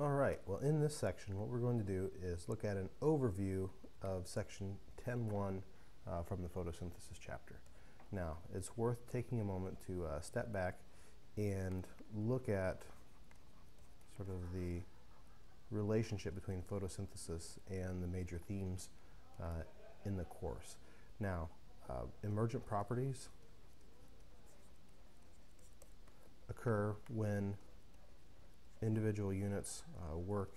All right, well in this section what we're going to do is look at an overview of section 10.1 uh, from the photosynthesis chapter. Now it's worth taking a moment to uh, step back and look at sort of the relationship between photosynthesis and the major themes uh, in the course. Now, uh, emergent properties occur when individual units uh, work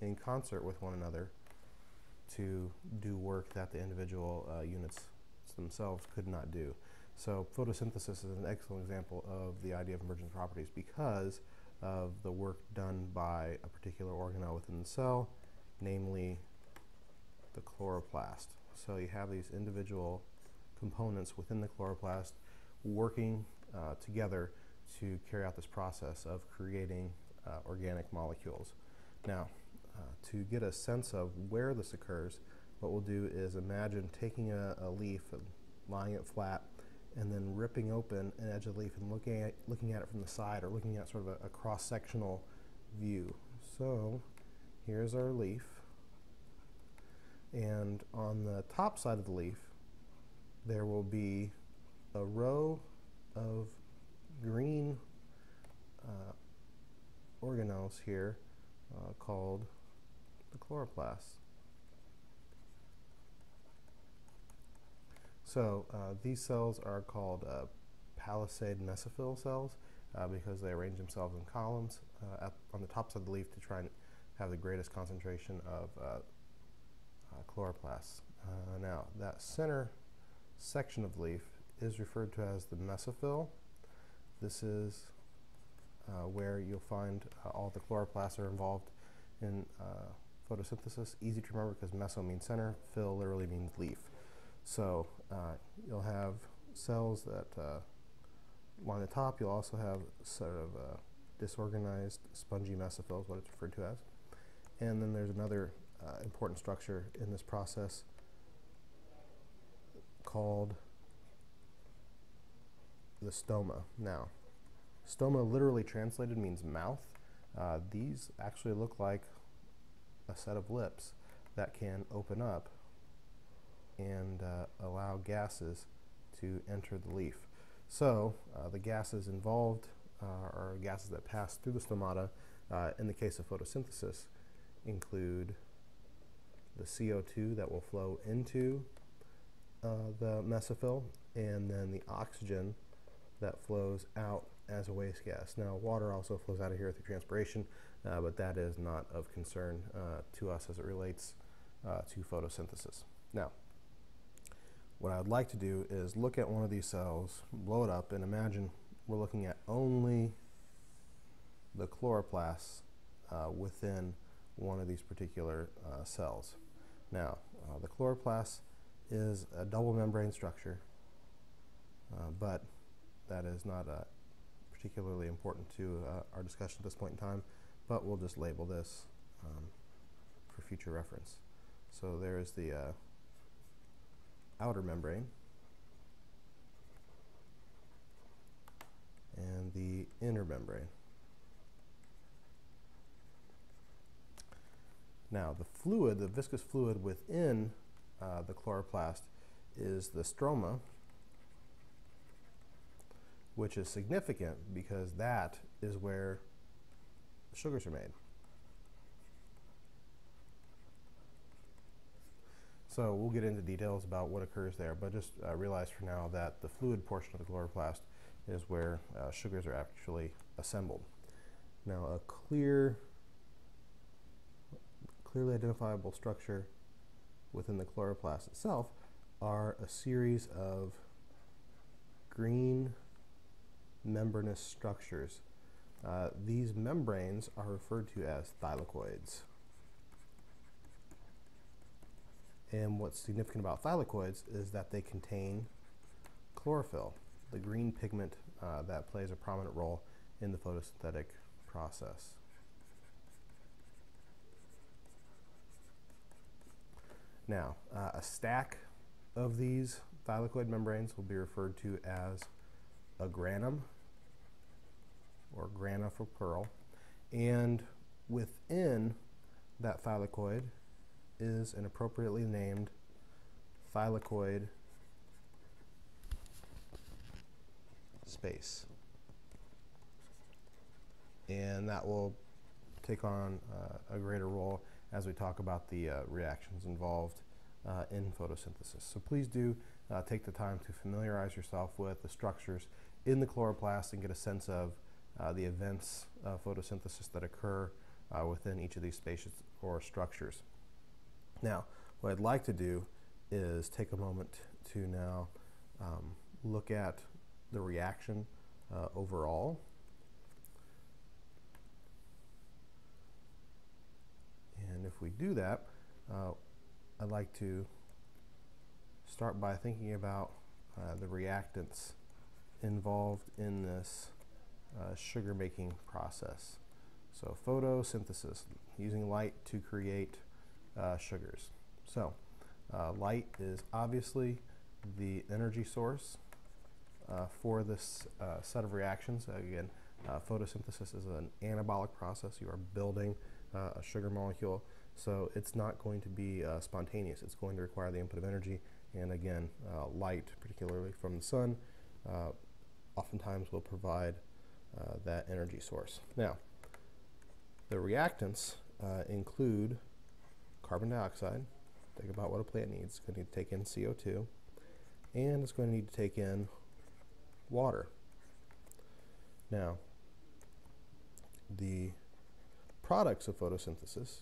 in concert with one another to do work that the individual uh, units themselves could not do. So photosynthesis is an excellent example of the idea of emergent properties because of the work done by a particular organelle within the cell, namely the chloroplast. So you have these individual components within the chloroplast working uh, together to carry out this process of creating uh, organic molecules. Now, uh, to get a sense of where this occurs, what we'll do is imagine taking a, a leaf and lying it flat and then ripping open an edge of the leaf and looking at, looking at it from the side or looking at sort of a, a cross-sectional view. So here's our leaf and on the top side of the leaf there will be a row of green uh, organelles here uh, called the chloroplasts. So uh, these cells are called uh, palisade mesophyll cells uh, because they arrange themselves in columns uh, on the tops of the leaf to try and have the greatest concentration of chloroplasts. now that center section of leaf is referred to as the mesophyll this is uh, where you'll find uh, all the chloroplasts are involved in uh, photosynthesis. Easy to remember because meso means center, phyll literally means leaf. So uh, you'll have cells that uh, line the top. You'll also have sort of disorganized spongy mesophylls, what it's referred to as. And then there's another important structure in this process called the stoma. Now, stoma literally translated means mouth. Uh, these actually look like a set of lips that can open up and uh, allow gases to enter the leaf. So uh, the gases involved uh, are gases that pass through the stomata uh, in the case of photosynthesis include the CO2 that will flow into uh, the mesophyll and then the oxygen that flows out as a waste gas. Now, water also flows out of here through transpiration, uh, but that is not of concern uh, to us as it relates uh, to photosynthesis. Now, what I'd like to do is look at one of these cells, blow it up, and imagine we're looking at only the chloroplasts uh, within one of these particular uh, cells. Now, uh, the chloroplast is a double membrane structure, but that is not uh, particularly important to uh, our discussion at this point in time, but we'll just label this um, for future reference. So there is the uh, outer membrane and the inner membrane. Now the fluid, the viscous fluid within uh, the chloroplast is the stroma, which is significant because that is where sugars are made. So we'll get into details about what occurs there, but just uh, realize for now that the fluid portion of the chloroplast is where uh, sugars are actually assembled. Now a clear, clearly identifiable structure within the chloroplast itself are a series of green membranous structures. Uh, these membranes are referred to as thylakoids. And what's significant about thylakoids is that they contain chlorophyll, the green pigment uh, that plays a prominent role in the photosynthetic process. Now, uh, a stack of these thylakoid membranes will be referred to as a granum or grana for pearl and within that thylakoid is an appropriately named thylakoid space. And that will take on uh, a greater role as we talk about the uh, reactions involved uh, in photosynthesis. So please do uh, take the time to familiarize yourself with the structures in the chloroplast and get a sense of uh, the events of photosynthesis that occur uh, within each of these spaces or structures. Now, what I'd like to do is take a moment to now um, look at the reaction uh, overall. And if we do that, uh, I'd like to start by thinking about uh, the reactants involved in this uh, sugar making process. So photosynthesis, using light to create uh, sugars. So uh, light is obviously the energy source uh, for this uh, set of reactions. Again, uh, photosynthesis is an anabolic process. You are building a sugar molecule. So it's not going to be spontaneous. It's going to require the input of energy. And again, light, particularly from the sun, oftentimes will provide uh, that energy source. Now, the reactants uh, include carbon dioxide. Think about what a plant needs. It's going to need to take in CO2, and it's going to need to take in water. Now, the products of photosynthesis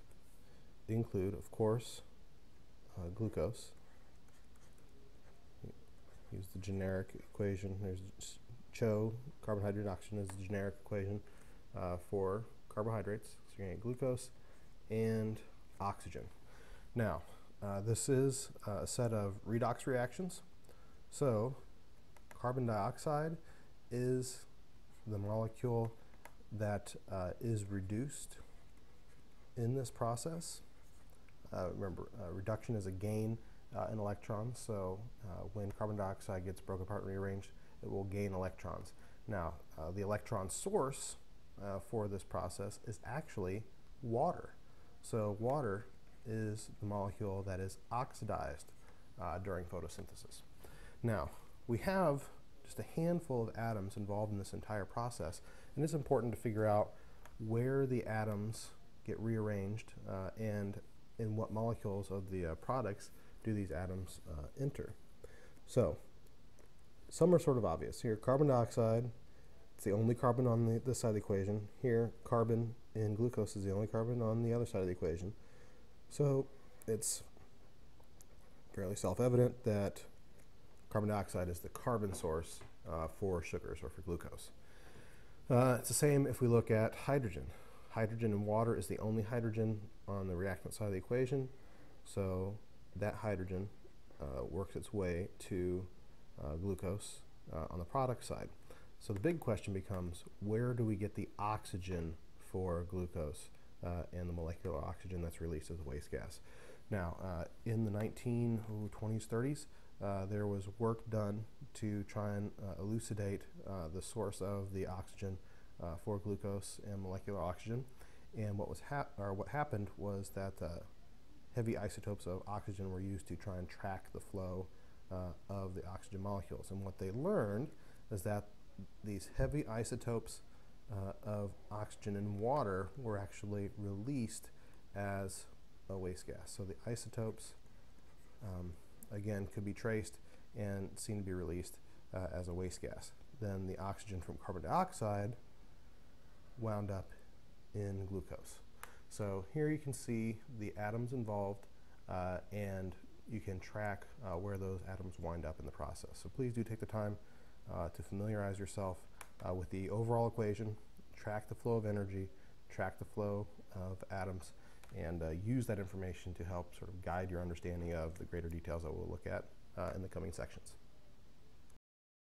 include, of course, uh, glucose. Use the generic equation. There's CHO, carbohydrate oxygen, is the generic equation uh, for carbohydrates. So you're going to get glucose and oxygen. Now, uh, this is uh, a set of redox reactions. So, carbon dioxide is the molecule that uh, is reduced in this process. Uh, remember, uh, reduction is a gain in electrons, so when carbon dioxide gets broken apart and rearranged, it will gain electrons. Now, uh, the electron source uh, for this process is actually water. So water is the molecule that is oxidized uh, during photosynthesis. Now, we have just a handful of atoms involved in this entire process, and it's important to figure out where the atoms get rearranged uh, and in what molecules of the uh, products do these atoms uh, enter. So, some are sort of obvious. Here, carbon dioxide, it's the only carbon on the, this side of the equation. Here, carbon in glucose is the only carbon on the other side of the equation. So it's fairly self-evident that carbon dioxide is the carbon source uh, for sugars or for glucose. Uh, it's the same if we look at hydrogen. Hydrogen in water is the only hydrogen on the reactant side of the equation. So that hydrogen uh, works its way to glucose uh, on the product side. So the big question becomes where do we get the oxygen for glucose uh, and the molecular oxygen that's released as a waste gas? Now, uh, in the 1920s, 30s, uh, there was work done to try and uh, elucidate the source of the oxygen for glucose and molecular oxygen. And what was hap- or what happened was that heavy isotopes of oxygen were used to try and track the flow uh, of the oxygen molecules. And what they learned is that these heavy isotopes uh, of oxygen and water were actually released as a waste gas. So the isotopes, um, again, could be traced and seen to be released uh, as a waste gas. Then the oxygen from carbon dioxide wound up in glucose. So here you can see the atoms involved uh, and you can track uh, where those atoms wind up in the process. So please do take the time uh, to familiarize yourself uh, with the overall equation, track the flow of energy, track the flow of atoms, and uh, use that information to help sort of guide your understanding of the greater details that we'll look at uh, in the coming sections.